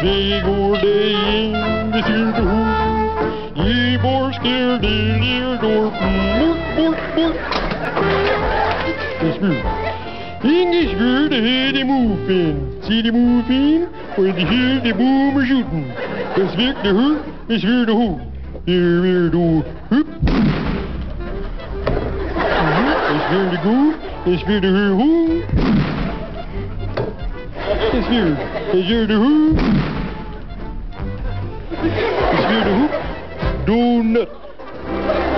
Det in de zure hoek. Je borstkeer de leerdorp. Mort, mort, mort. De spuur. In de spuur de moef in. Zie de moef in, voor de heer de boemen zoeten. Dus de de hoek. Hier weer hup. De Is you. It's you the hoop. It's you the hoop. Do nothing.